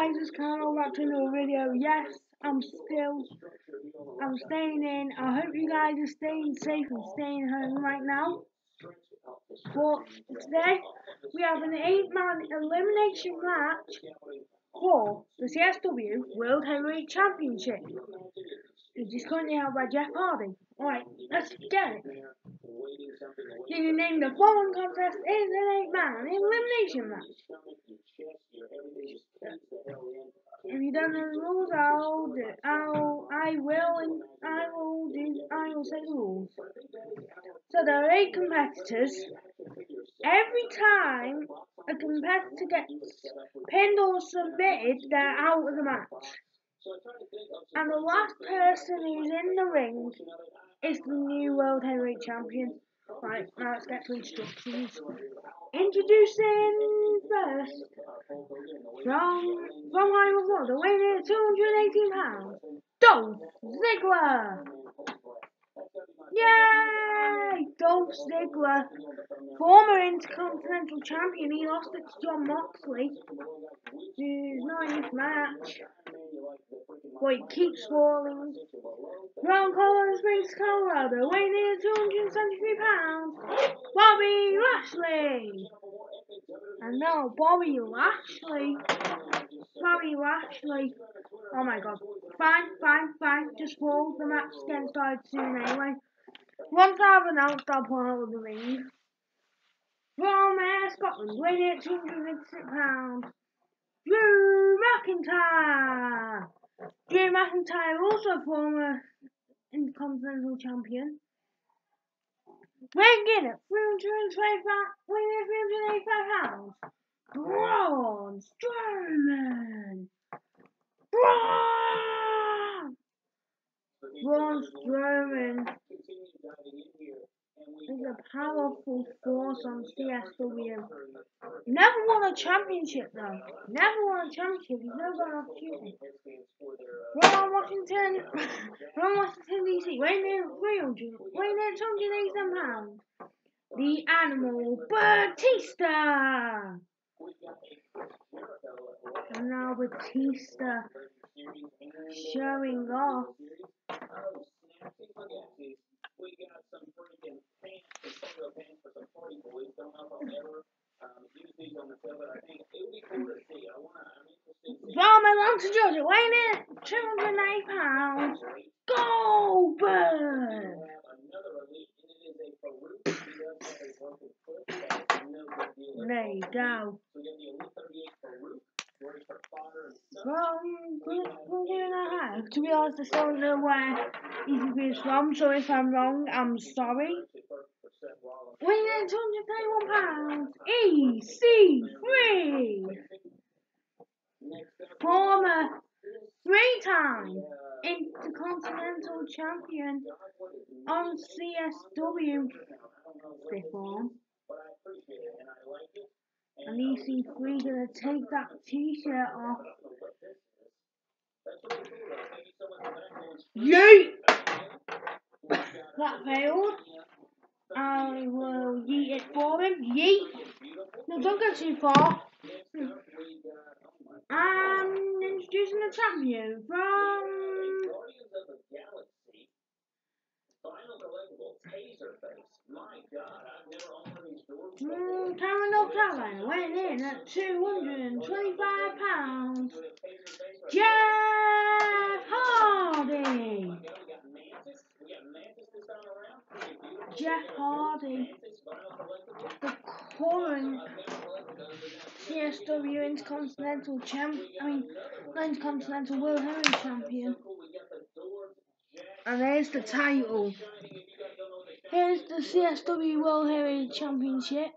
guys, it's Carl back to another video. Yes, I'm still, I'm staying in. I hope you guys are staying safe and staying home right now. But today, we have an 8-man elimination match for the CSW World Heavyweight Championship. Is currently held by Jeff Hardy. Alright, let's get it. Can you name the following contest is an 8-man elimination match? If you don't know the rules, I'll do. I'll. I will. I will do. I will say the rules. So there are eight competitors. Every time a competitor gets pinned or submitted, they're out of the match. And the last person who's in the ring is the new World Heavyweight Champion. Right, now let's get to instructions. Introducing first from from Hollywood, Florida, weighing in 218 pounds, Dolph Ziggler. Yay! Dolph Ziggler, former Intercontinental Champion, he lost it to Jon Moxley. His ninth match. But keep falling. From Colorado Springs, Colorado, weighing in 273 pounds, Bobby Lashley. And now Bobby Lashley. Bobby Lashley. Oh my god. Fine, fine, fine. Just fall. The match getting started soon anyway. Once I've announced, I'll pull out of the ring. From uh, Scotland, weighing in 256 pounds, Drew McIntyre. Drew McIntyre, also former Intercontinental Champion. In at 325 pounds, Braun Strowman. Braun! Braun Strowman is a powerful force on CSW. Never won a championship though. Never won a championship. He's never got an opportunity. Ron Washington, Ron Washington DC, weighing in 300, weighing in 287 pounds. The Animal Batista. And now Batista showing off. We got some freaking pants, potato pants for some party boys. Don't know if I'll ever um, use these on the show, but I think it would be cool to see. I wanna, I'm interested. From Atlanta, Georgia, weighing in at 290 pounds, Goldberg. There you go. From, from doing that, to be honest, I don't know where he's from, so if I'm wrong, I'm sorry. Weighing 231 pounds, EC3. Former three-time Intercontinental Champion on CSW. Arm. And EC3 gonna take that t-shirt off. Yeet! That failed. I will yeet it for him. Yeet! No, don't go too far. And introducing the champion from Mm, Cameron North Carolina weighing in at 225 pounds. Jeff Hardy. Jeff Hardy, the current CSW Intercontinental Champ, I mean, Intercontinental World Heavyweight Champion. And there's the title. Here's the CSW World Heavyweight Championship.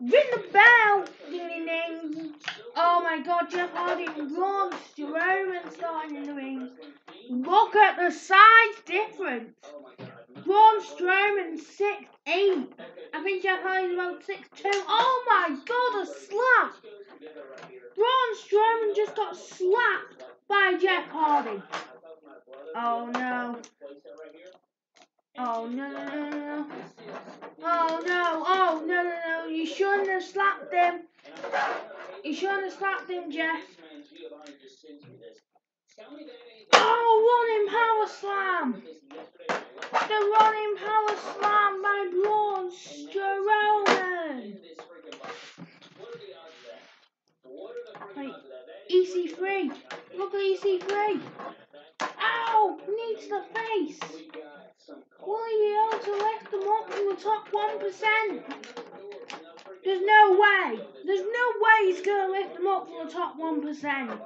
Ring the bell! Ding ding ding! Oh my god, Jeff Hardy and Braun Strowman starting in the ring. Look at the size difference. Braun Strowman six eight. I think Jeff Hardy's about six two. Oh my god, a slap! Braun Strowman just got slapped by Jeff Hardy. Oh no. Oh no no no no. Oh no, oh no no no, you shouldn't have slapped him. You shouldn't have slapped him, Jeff. Oh, running power slam! The running power slam by Braun Strowman. Wait, EC3. Look at EC3. Ow! Needs the face. Will he be able to lift them up to the top 1%? There's no way. There's no way he's going to lift them up to the top 1%.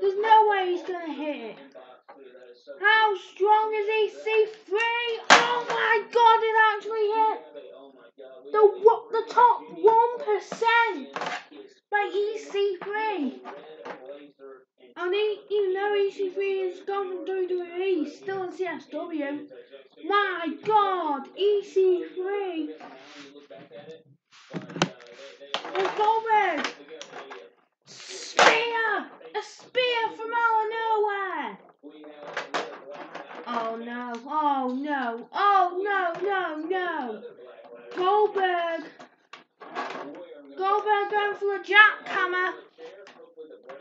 There's no way he's going to hit it. How strong is EC3? Oh my god, it actually hit the the top 1% by EC3. And he, even though EC3 is gone from WWE, he's still in CSW. My god, EC3. And Goldberg. Spear! A spear from out of nowhere! Oh no, oh no, oh no, no, no! Goldberg! Goldberg going for the jackhammer!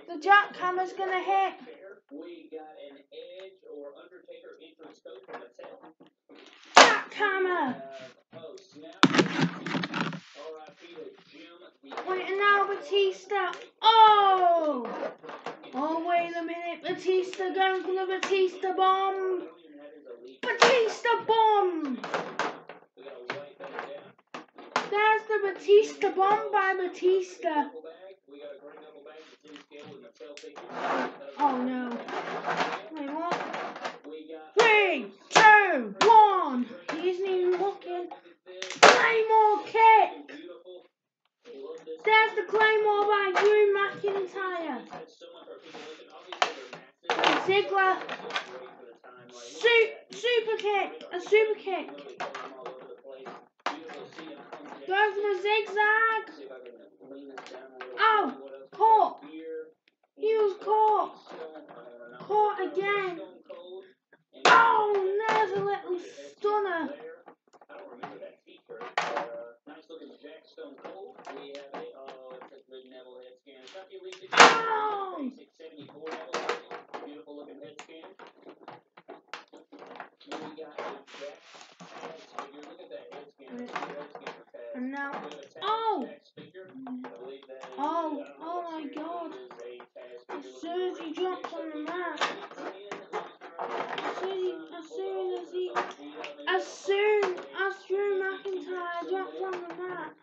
The jackhammer's gonna hit! Jackhammer! Wait, and now Batista. Oh! Oh, wait a minute. Batista going for the Batista bomb. Batista bomb! There's the Batista bomb by Batista. Oh no. Wait, what? Three, two, one. He isn't even looking. Claymore kick! There's the Claymore by Drew McIntyre. Ziggler. Su- super kick. A super kick. Go zigzag. Oh, caught. He was caught. Caught again. Oh, there's a little stunner. Oh! And now, oh! Oh, oh my god. As soon as he drops on the mat, as soon as, soon as he, as soon as Drew McIntyre drops on the mat,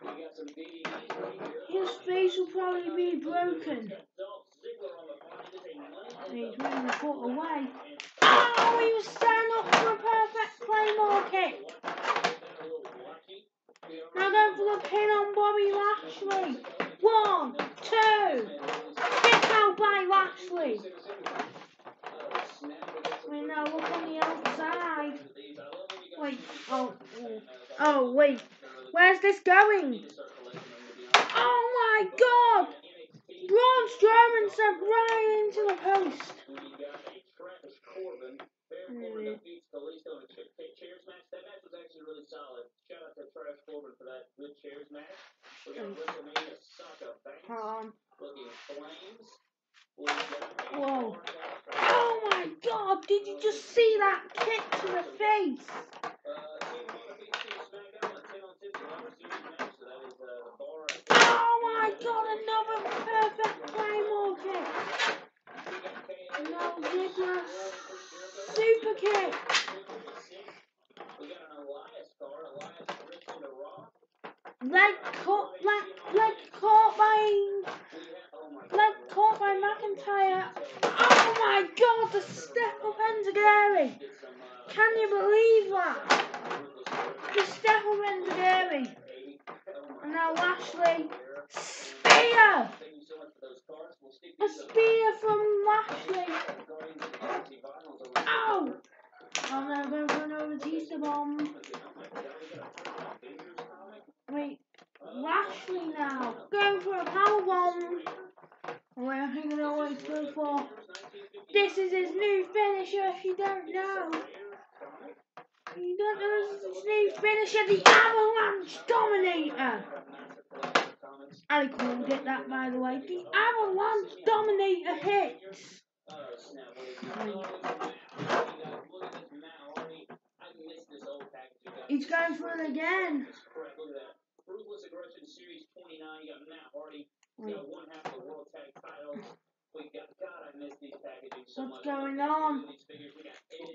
his face will probably be broken. He's moving the foot away. Oh, he was standing up for a perfect Claymore kick. Now going for the pin on Bobby Lashley. One, two. Kick out by Lashley. Wait, now look on the outside. Wait, oh, oh, oh, wait. Where's this going? Oh my god! Braun Strowman sent right into the post. Mm. Um, whoa. Oh my god, did you just see that kick to the face? Oh my god, another perfect Claymore kick. No, Ziggler. Super kick. Leg caught, leg, leg caught by, leg caught by McIntyre. Oh my god, the step up Enzuigiri. Can you believe that? The step up Enzuigiri. And now Lashley. Spear! A spear from Lashley. Ow! Oh no, going for another Batista bomb. Wait, Lashley now. Going for a power bomb. Wait, I think I know what he's going for. This is his new finisher if you don't know. You finisher, the Avalanche Dominator. I called it that, by the way. The Avalanche Dominator hits. He's going for it again. Ruthless Aggression Series 29. You got Matt Hardy. You got one half of the World Tag Title. We got God, I miss these packaging so What's going on?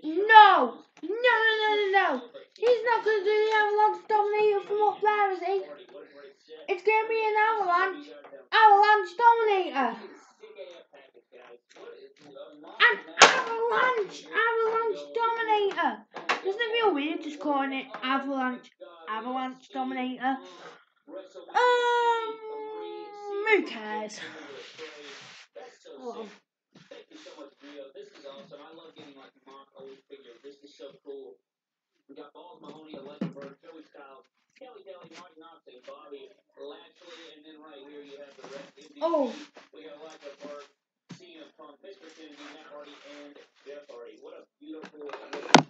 No, no, no, no, no. He's not going to do the Avalanche Dominator from up there, is he? A. It's going to be an Avalanche. Avalanche Dominator. An? Avalanche. Avalanche Dominator. Doesn't it feel weird just calling it Avalanche? Avalanche Dominator. Um, who cares? That's so Oh. sick. Thank you so much, Rio. This is awesome. I love getting like mock old figures. This is so cool. We got Balls Mahoney, Electro Joey Styles, Kelly Kelly, Marty Knoxon, Bobby Lashley, and then right here you have the rest MVP. Oh. We got Elijah Burke, CM Punk, Mr. Kennedy, Matt Hardy, and Jeff Hardy. What a beautiful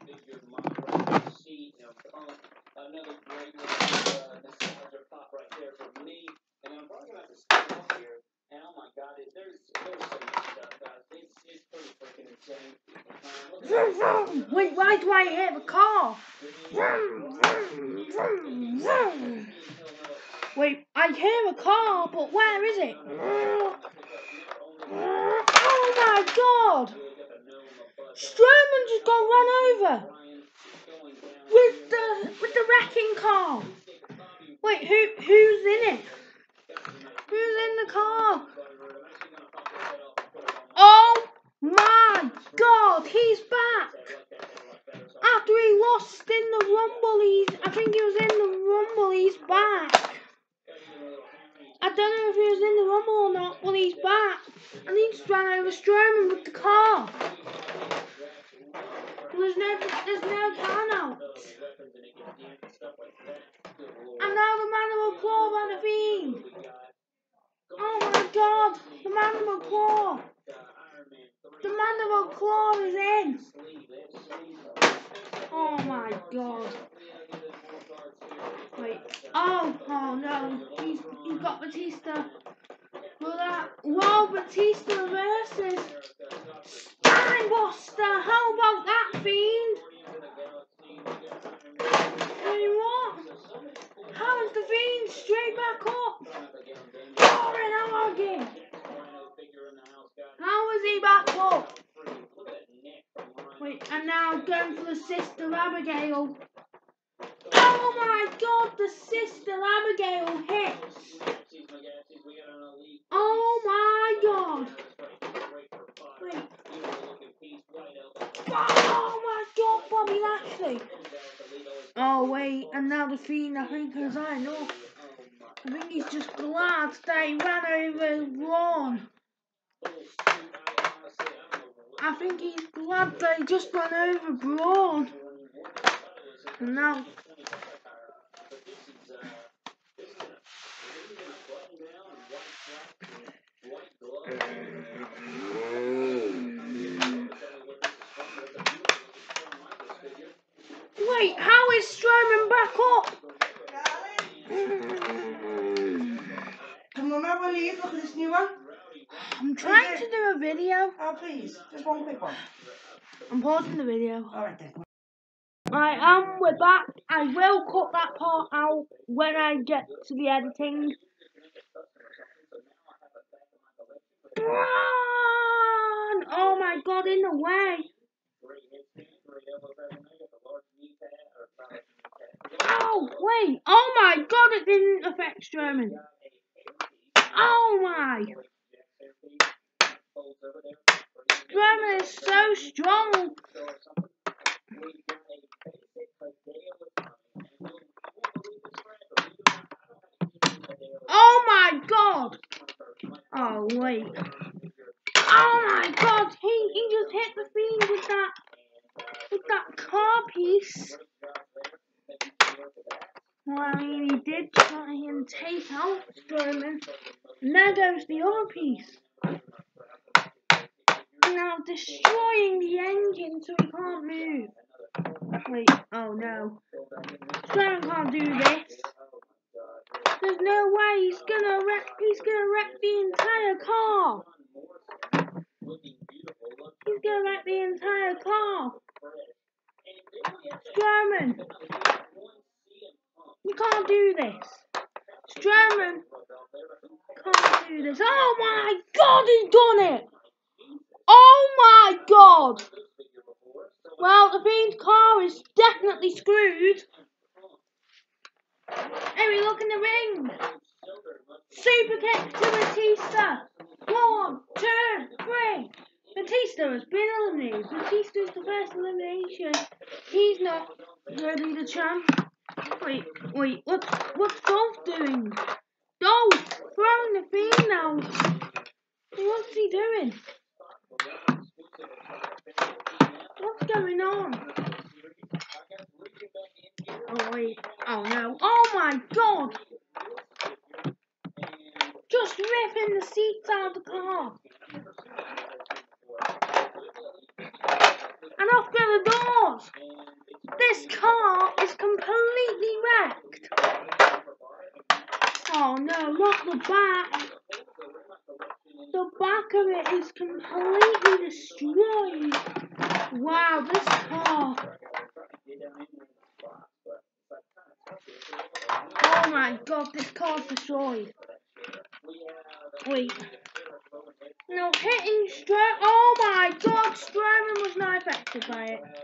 figure mock right there. CM Punk. Another great little uh, nostalgia pop right there for me. And I'm probably gonna have to step up here. And oh my God, it, there's there's so much stuff, guys. It's it's pretty freaking insane. Um, look Vroom, at vroom. Wait, why do I hear the car? Vroom, vroom, vroom, vroom. Wait, I hear a where is it? Oh my god! Strowman just got run over with the with the wrecking car. Wait, who who's in it? Who's in the car? Oh my god, he's back! After he lost in the rumble, he's I think he was in the rumble, he's back. I don't know if he was in the rumble or not, when he's back. And he just ran over Strowman with the car. There's no there's no car now. And now the Mandible Claw and the Fiend. Oh my god, the Mandible Claw. The Mandible Claw is in. Oh my god. Wait. Oh, oh no. He's, he's got Batista. Will that. Whoa, Batista versus Spinebuster. How about that, Fiend? Wait, what? How is the Fiend straight back up? Warren Hogan. How is he back up? Wait, and now going for the Sister Abigail. Oh the Sister Abigail hits. Oh my god. Wait. Oh my god, Bobby Lashley. Oh wait, and now the Fiend, I think, has had enough. I think he's just glad that he ran over Braun. I think he's glad that he just ran over Braun. And now, wait, how is Strowman back up? Can we remember leave? Look at this new one. I'm trying to do a video. Oh, please. Just one quick one. I'm pausing the video. Alright then. Right, um, we're back. I will cut that part out when I get to the editing. Run! Oh my god, in the way. Oh, wait. Oh my god, it didn't affect Strowman. Oh my. Strowman is so strong. Oh my god. Oh, wait. Oh my god, he, he just hit the fiend with that, with that car piece. I mean, he did try and take out Strowman. There goes the other piece. Now destroying the engine so he can't move. Wait, oh no. Strowman can't do this. There's no way he's gonna wreck he's gonna wreck the entire car. He's gonna wreck the entire car. Strowman can't do this. Strowman can't do this. Oh my god, he's done it! Oh my god! Well, the Fiend's car is definitely screwed. Every look in the ring. Super kick to Batista. One, two, three. Batista has been eliminated. Batista is the first elimination. He's not really the champ. Wait, wait, what, what's Dolph doing? Dolph, throwing the thing now. What's he doing? What's going on? Oh wait, oh no, oh my god! Just ripping the seats out of the car. And off go the doors! This car is completely wrecked. Oh no, not the back. The back of it is completely destroyed. Wow, this car. Oh my god, this car's destroyed. Wait. No, hitting Stra- Oh my god, Strowman was not affected by it.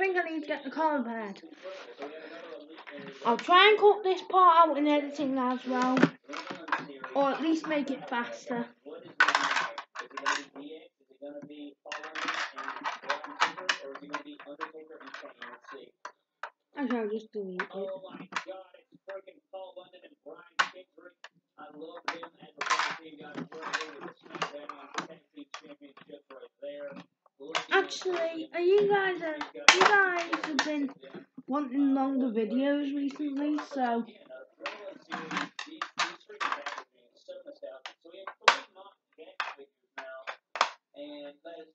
think I need to get the color pad. I'll try and cut this part out in editing as well. Or at least make it faster. recently, so. And that is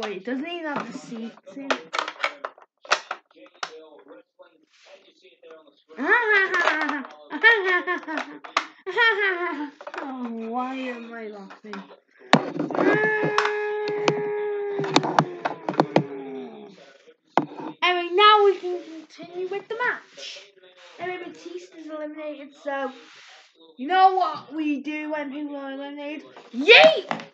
Oh wait, doesn't he have the seat thing? oh, why am I laughing? anyway, now we can continue with the match. Anyway, Batista's eliminated, so you know what we do when people are eliminated? Yeet!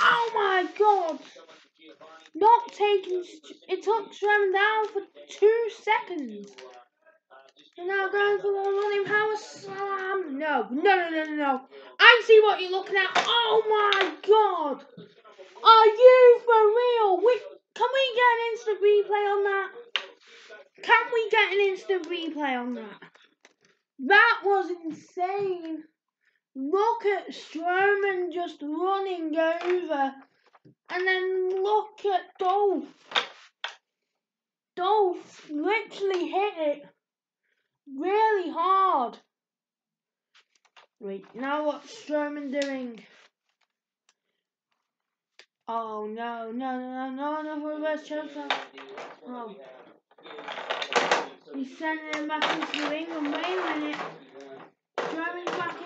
Oh my god! Not taking. It took Strowman down for two seconds. And now going for the running power slam. No, no, no, no, no, no. I see what you're looking at. Oh my god! Are you for real? We, can we get an instant replay on that? Can we get an instant replay on that? That was insane. Look at Strowman just running over. And then look at Dolph. Dolph literally hit it really hard. Wait, now what's Strowman doing? Oh no, no, no, no, no, no, reverse chokedown. Oh. He's sending him back into the ring and wait a minute. Strowman's back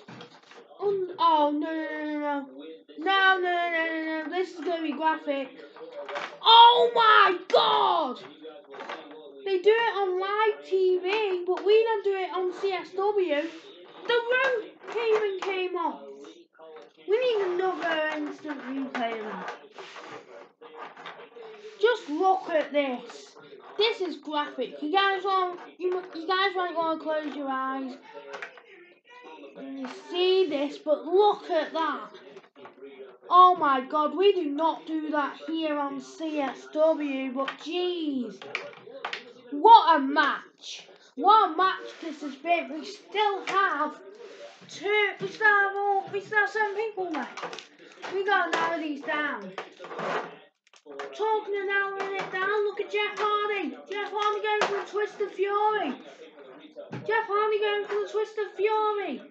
Oh, oh no, no, no, no. No, no, no, no, no. This is going to be graphic. Oh my god! They do it on live TV, but we don't do it on CSW. The road came and came off. We need another instant replay of that. Just look at this. This is graphic. You guys want you, you guys might want to close your eyes you see this, but look at that. Oh my god, we do not do that here on CSW, but jeez. What a match. What a match this has been. We still have two, we still have all, we still have seven people left. We gotta narrow these down. Talking and narrowing it down, look at Jeff Hardy. Jeff Hardy going for the twist of fury. Jeff Hardy going for the twist of fury.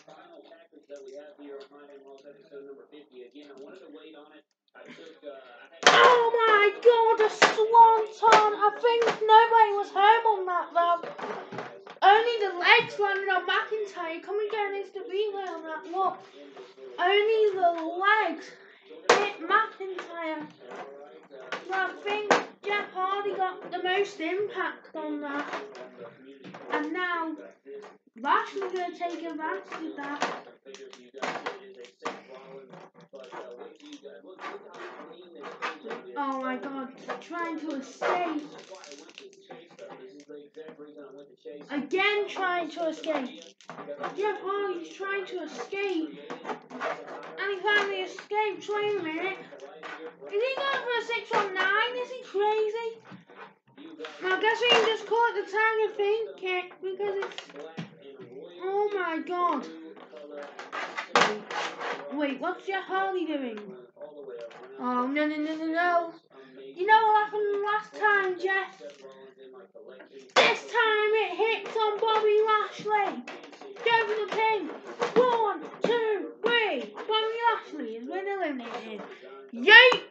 that we have here on Monday World episode number 50. Again, I wanted to wait on it. I took, uh, I Oh my god, a swanton! I think nobody was home on that though. Only the legs landed on McIntyre. Coming down into the relay on that one. Only the legs hit McIntyre. I think Jeff Hardy got the most impact on that. And now Lashley's going to take advantage of that. Oh my god, trying to escape. Again trying to escape. Jeff Hardy's trying to escape. And he finally escapes. Wait a minute. Is he going for a 619? Is he crazy? Now I guess we can just call it the Tiger Thing kick because it's. Oh my god. Wait, what's your Hardy doing? Oh, no, no, no, no, no. You know what happened last time, Jeff? This time it hits on Bobby Lashley. Go for the pin. One, two, three. Bobby Lashley has been eliminated. Yeet!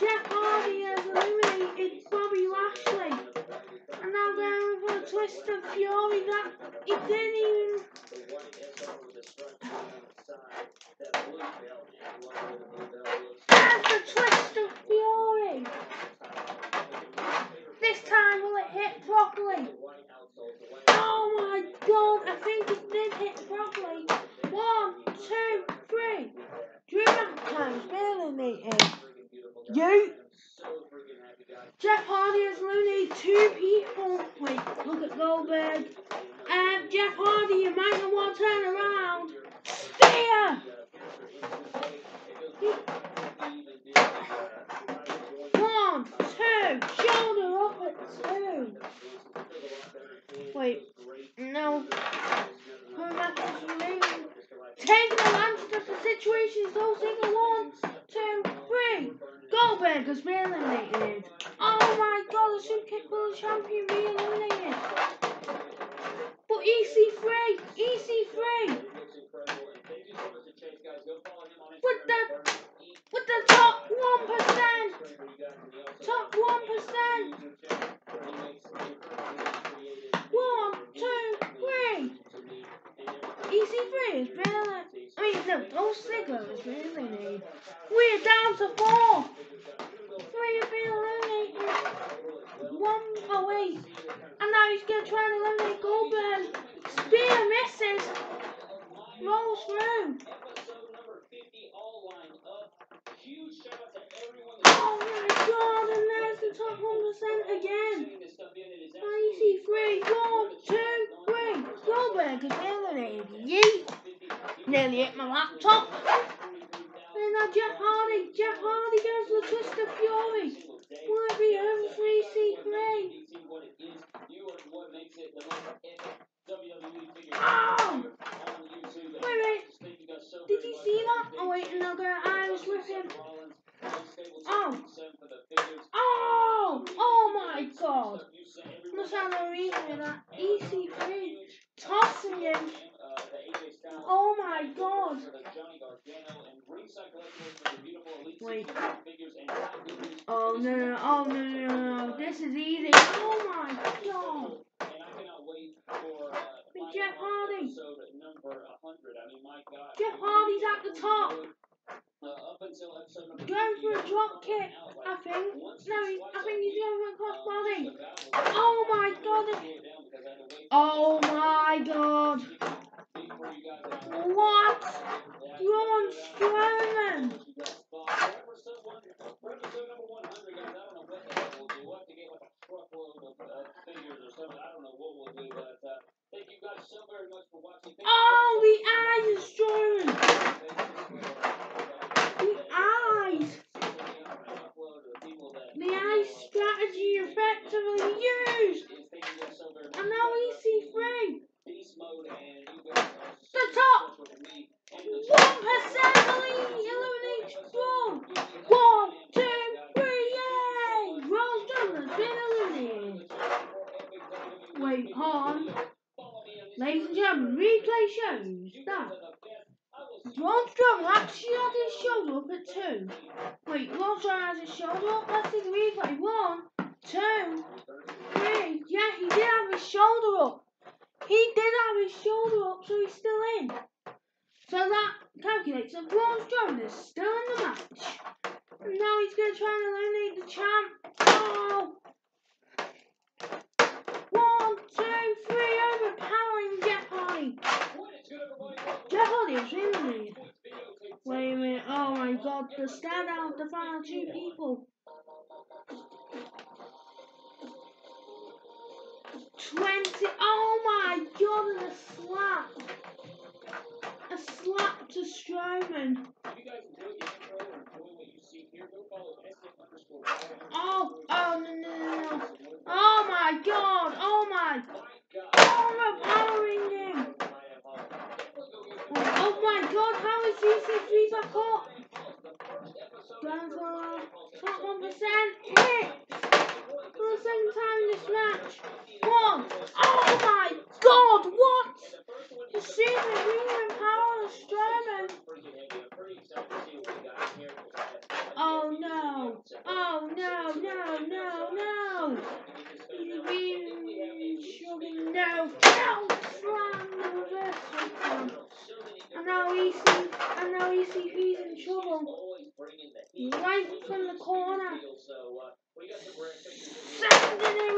Jeff Hardy has eliminated Bobby Lashley. And now going for a twist of fury that he didn't even. There's the twist of fury. This time will it hit properly? Oh my god, I think it did hit properly. One, two, three. Drew McIntyre's been eliminated. You. Jeff Hardy has eliminated two people. Wait, look at Goldberg. Um, Jeff Hardy, you might not want to turn around. Spear! One, two, shoulder up at two. Wait, no. Coming back to the ring. Taking advantage of the situation, so single one, two, three. Goldberg has been eliminated. Oh my god, the Super Kick World Champion be eliminated. But EC3, EC3, with the, with the top 1%, top 1%. One, two, three. EC3 is been eliminated. I mean, no, Dolph Ziggler has been eliminated. We're down to four. Three have been eliminated. One away. And now he's going to try and eliminate Goldberg. Spear misses. Rolls through. Oh my god, and there's the top 1% again. EC3, one, two, three. Goldberg has been eliminated. Yeet. Nearly hit my laptop. And now Jeff Hardy. Jeff Hardy goes to the Twist of Fury. Will it be over for EC3? Oh! Wait, wait. Did you see that? Oh wait, no, go. I was with him. Oh. Oh! Oh my god! Must have no reason for that. EC3 tossing him. Oh my god! Wait. Oh no no oh no no no no this is easy. Oh my god! Big Jeff Hardy. Jeff Hardy's at the top. Going for a drop kick, I think. No, he, I think he's going for a crossbody. Oh my god! Oh my god! What? Braun Strowman! Oh, the eyes is Strowman! The eyes! The eyes strategy effectively used! And now EC3! The top! One percent eliminates Braun! One, two, three, yay! Braun Strowman has been eliminated. Wait, hold on. Ladies and gentlemen, replay shows that Braun Strowman actually had his shoulder up at two. Wait, Braun Strowman has his shoulder up? Let's see the replay. One, two, three. Yeah, he did have his shoulder up. Have his shoulder up, so he's still in. So that calculates that Braun Strowman is still in the match. And now he's going to try and eliminate the champ. Oh! One, two, three, overpowering Jeff Hardy. Jeff Hardy is eliminated. Wait a minute, oh my god, the standout, the final two people. 20, oh my god, and a slap. A slap to Strowman. Oh, oh, no, no, no. Oh my god, oh my. Oh, Overpowering him. Oh my god, how is EC3 back up? For top 1% hit. For the second time in this match. One. Oh my god, what? You see The superhuman power of Strowman. Oh no. Oh no, no, no, no. He's been struggling. No. No. Slam the reversal. And now EC, and now EC3's in trouble. Right from the corner. Sending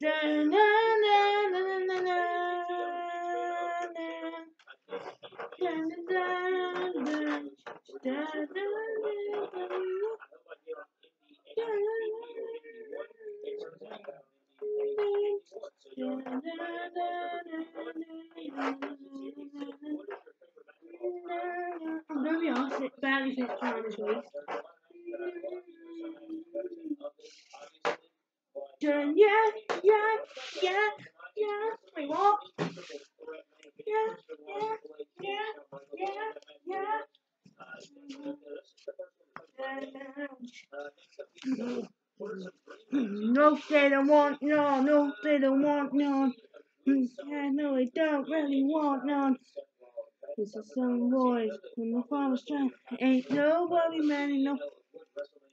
Dun, dun, This is some boys from the farmer's train. Ain't nobody man enough.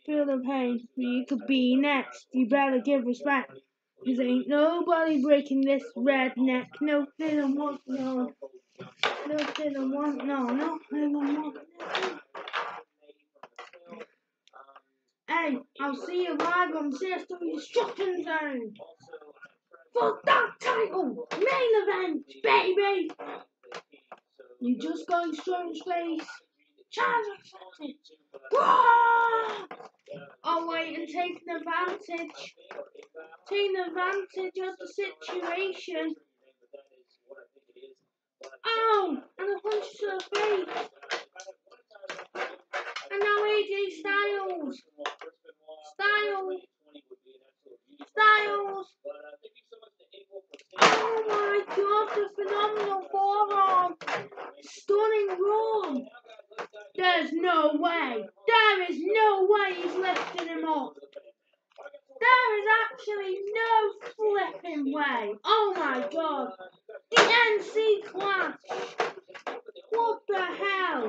Feel the pain. You could be next. You better give respect. Cause ain't nobody breaking this redneck. No, they don't want none. No, they don't want none. No, they don't want none. Hey, I'll see you live on CSW Destruction Zone for that title, main event, baby. You just going strong space. Chance accepted. Whoa! Oh wait, and taking advantage, taking advantage of the situation. Oh, and a punch to the face. And now AJ Styles. Styles. Styles. Oh my god, the phenomenal forearm. Stunning run. There's no way. There is no way he's lifting him up. There is actually no flipping way. Oh my god. The NC clash. What the hell?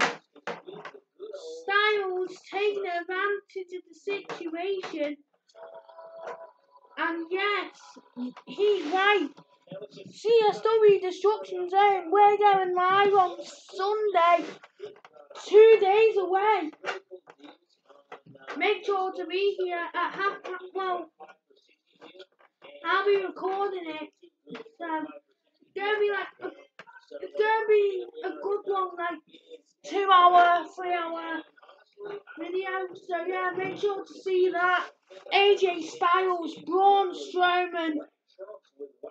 Styles taking advantage of the situation. And yes, he's right. CSW Destruction Zone, we're going live on Sunday, two days away. Make sure to be here at half past twelve. I'll be recording it. So, it's gonna be like, a, it's gonna be a good long like two hour, three hour video. So yeah, make sure to see that. AJ Styles, Braun Strowman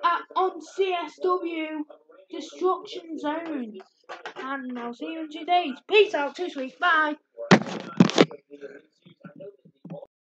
at, on CSW Destruction Zone. And I'll see you in two days. Peace out, two sweet, bye.